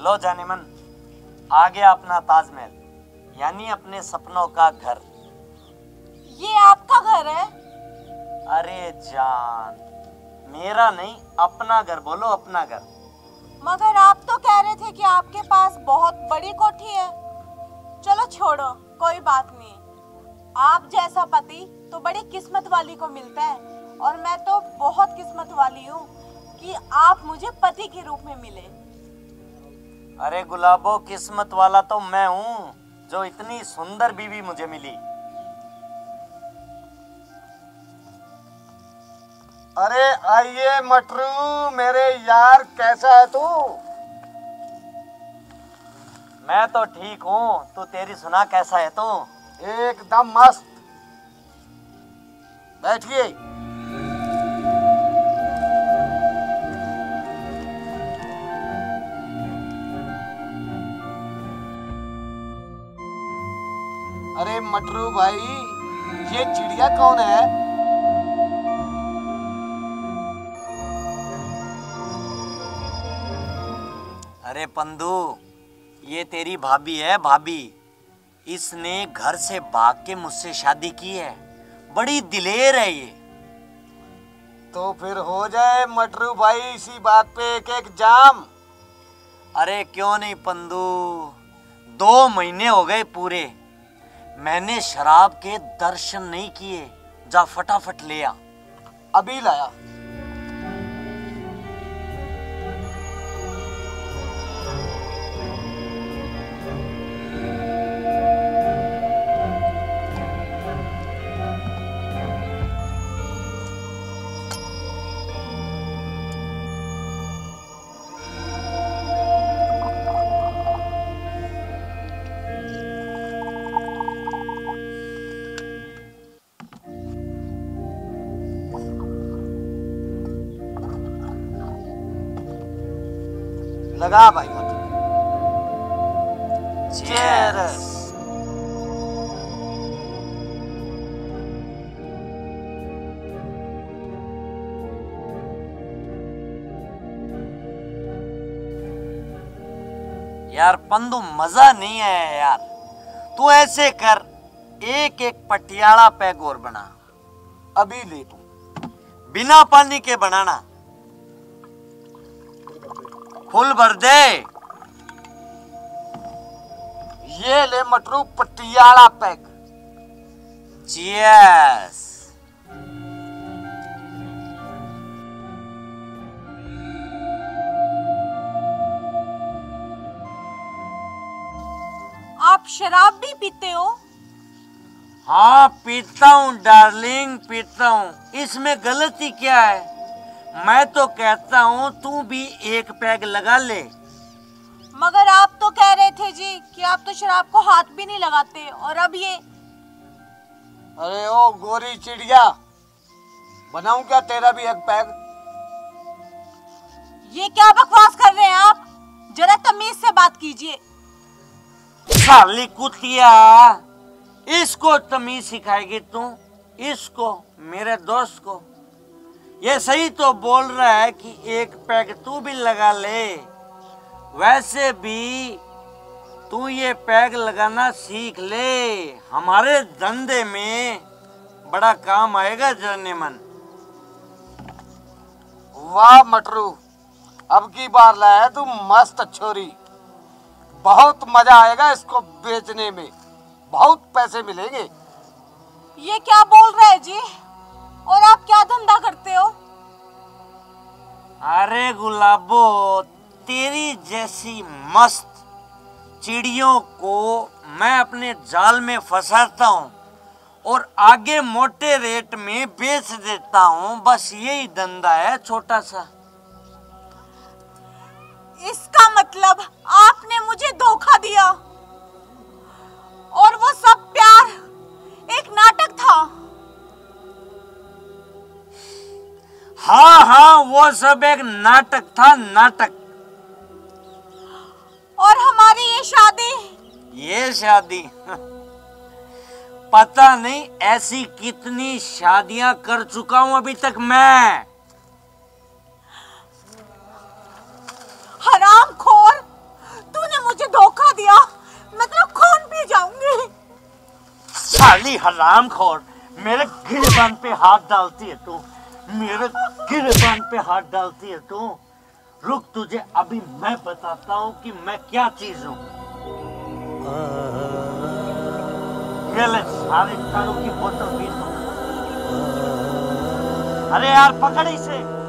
लो जाने मन आ गया अपना ताजमहल यानी अपने सपनों का घर। ये आपका घर है? अरे जान मेरा नहीं अपना घर बोलो अपना घर। मगर आप तो कह रहे थे कि आपके पास बहुत बड़ी कोठी है। चलो छोड़ो कोई बात नहीं। आप जैसा पति तो बड़ी किस्मत वाली को मिलता है और मैं तो बहुत किस्मत वाली हूँ कि आप मुझे पति के रूप में मिले। अरे गुलाबो, किस्मत वाला तो मैं हूँ, जो इतनी सुंदर बीवी मुझे मिली। अरे आइए मटरू, मेरे यार, कैसा है तू? मैं तो ठीक हूँ, तू तेरी सुना कैसा है तू? एकदम मस्त। बैठिए। अरे मटरू भाई, ये चिड़िया कौन है? अरे पंदू, ये तेरी भाभी है, भाभी। इसने घर से भाग के मुझसे शादी की है। बड़ी दिलेर है ये। तो फिर हो जाए मटरू भाई, इसी बात पे एक एक जाम। अरे क्यों नहीं पंदू? दो महीने हो गए पूरे। मैंने शराब के दर्शन नहीं किए जा फटाफट ले आ। अभी लाया। लगा भाई मत. यार, पंदू, मज़ा नहीं आया यार। तू ऐसे कर एक एक पटियाला पैग और बना। अभी ले तू। बिना पानी के बनाना। फुल भर दे। ये ले मटरू पटियाला पैक। Cheers. आप शराब भी पीते हो? हाँ पीता हूँ डार्लिंग पीता हूँ। इसमें गलती क्या है? मैं तो कहता हूँ तू भी एक पैग लगा ले। मगर आप तो कह रहे थे जी कि आप तो शराब को हाथ भी नहीं लगाते और अब ये अरे ओ गोरी चिड़िया बनाऊँ क्या तेरा भी एक पैक ये क्या बकवास कर रहे हैं आप? जरा तमीज से बात कीजिए। साली कुतिया इसको तमीज सिखाएगी तू इसको मेरे दोस्त को। ये सही तो बोल रहा है कि एक पैग तू भी लगा ले। वैसे भी तू ये पैग लगाना सीख ले। हमारे धंधे में बड़ा काम आएगा जरने मन। वाह मटरू। अब की बार लाया तू मस्त छोरी। बहुत मज़ा आएगा इसको बेचने में। बहुत पैसे मिलेंगे। ये क्या बोल रहे हैं जी? और आप क्या धंधा करते हो? अरे गुलाबो तेरी जैसी मस्त चिड़ियों को मैं अपने जाल में फंसाता हूँ और आगे मोटे रेट में बेच देता हूँ। बस यही धंधा है छोटा सा इसका मतलब आपने मुझे धोखा दिया। वो सब एक नाटक था नाटक। और हमारी ये शादी? ये शादी? पता नहीं ऐसी कितनी शादियाँ कर चुका हूँ अभी तक मैं। हराम खोर तूने मुझे धोखा दिया। मतलब खून पी जाऊँगी। साली हराम खोर मेरे गिरबान पे हाथ डालती है तू। मेरे गिरबान पे हाथ डालती है तू? रुक तुझे, अभी मैं बताता हूँ कि मैं क्या चीज़ हूँ। सारे तारों की बोतल पी अरे यार, पकड़ इसे।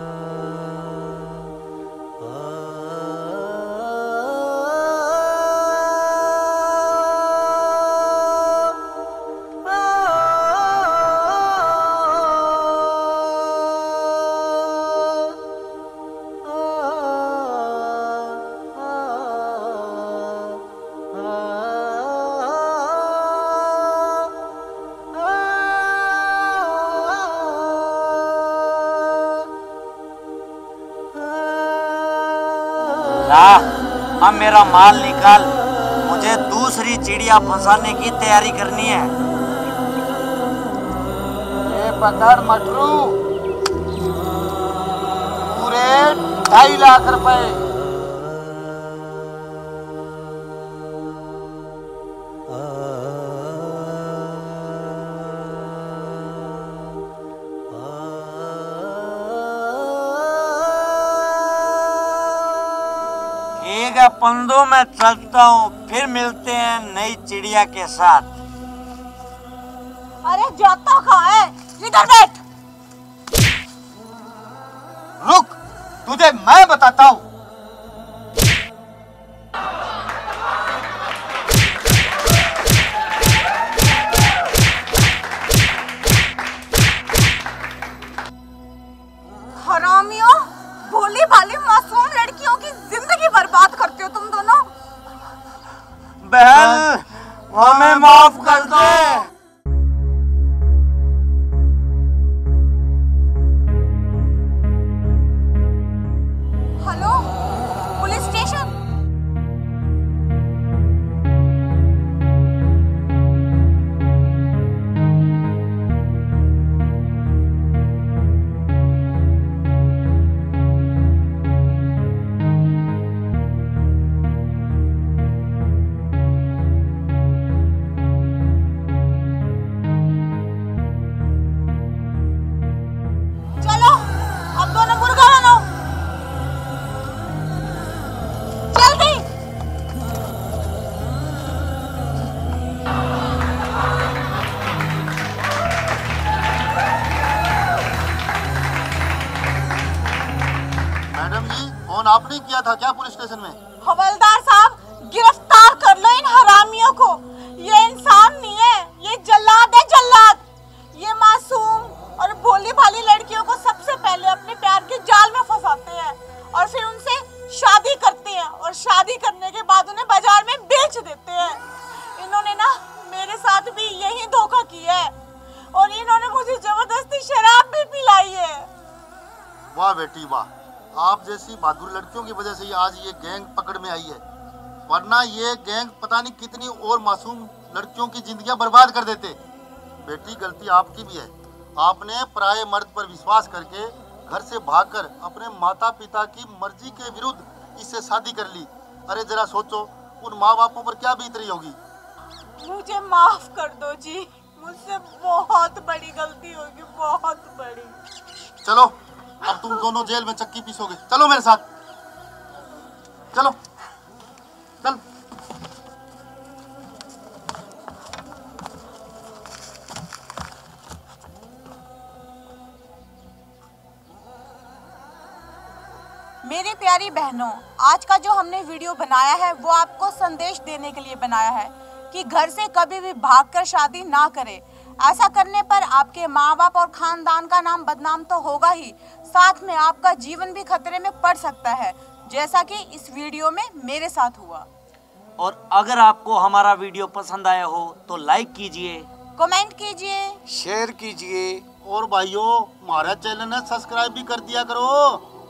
ला अब मेरा माल निकाल, मुझे दूसरी चिड़िया फंसाने की तैयारी करनी है। ये पकड़ मटरू। पूरे ढाई लाख रुपए। ठीक पंदों मैं चलता हूँ फिर मिलते हैं नई चिड़िया के साथ। अरे जाता कहाँ है? इधर बैठ। रुक तुझे मैं बताता बहन हमें माफ़ कर दो। फ़ोन आपने किया था क्या पुलिस स्टेशन में? हवलदार साहब गिरफ़्तार कर लो इन हरामियों को। ये इंसान नहीं है ये जल्लाद है जल्लाद। ये मासूम और भोली भाली लड़कियों को सबसे पहले अपने प्यार के जाल में फंसाते हैं और फिर उनसे शादी करते हैं और शादी करने के बाद उन्हें बाज़ार में बेच देते हैं। इन्होंने ना मेरे साथ भी यही धोखा किया है और इन्होंने मुझे ज़बरदस्ती शराब भी पिलाई है। वाह बेटी वाह। आप जैसी बहादुर लड़कियों की वजह से ही आज ये गैंग पकड़ में आई है। वरना ये गैंग पता नहीं कितनी और मासूम लड़कियों की जिंदगियाँ बर्बाद कर देते। बेटी गलती आपकी भी है। आपने पराये मर्द पर विश्वास करके घर से भागकर अपने माता पिता की मर्ज़ी के विरुद्ध इससे शादी कर ली। अरे जरा सोचो उन माँ बापों पर क्या बीत रही होगी? मुझे माफ़ कर दो जी। मुझसे बहुत बड़ी गलती होगी बहुत बड़ी। चलो अब तुम दोनों जेल में चक्की पीसोगे। चलो मेरे साथ। चलो। चल। मेरी प्यारी बहनों, आज का जो हमने वीडियो बनाया है, वो आपको संदेश देने के लिए बनाया है कि घर से कभी भी भागकर शादी ना करें। ऐसा करने पर आपके माँ बाप और खानदान का नाम बदनाम तो होगा ही। साथ में आपका जीवन भी खतरे में पड़ सकता है जैसा कि इस वीडियो में मेरे साथ हुआ। और अगर आपको हमारा वीडियो पसंद आया हो तो लाइक कीजिए। कमेंट कीजिए। शेयर कीजिए। और भाइयों हमारा चैनल है सब्सक्राइब भी कर दिया करो।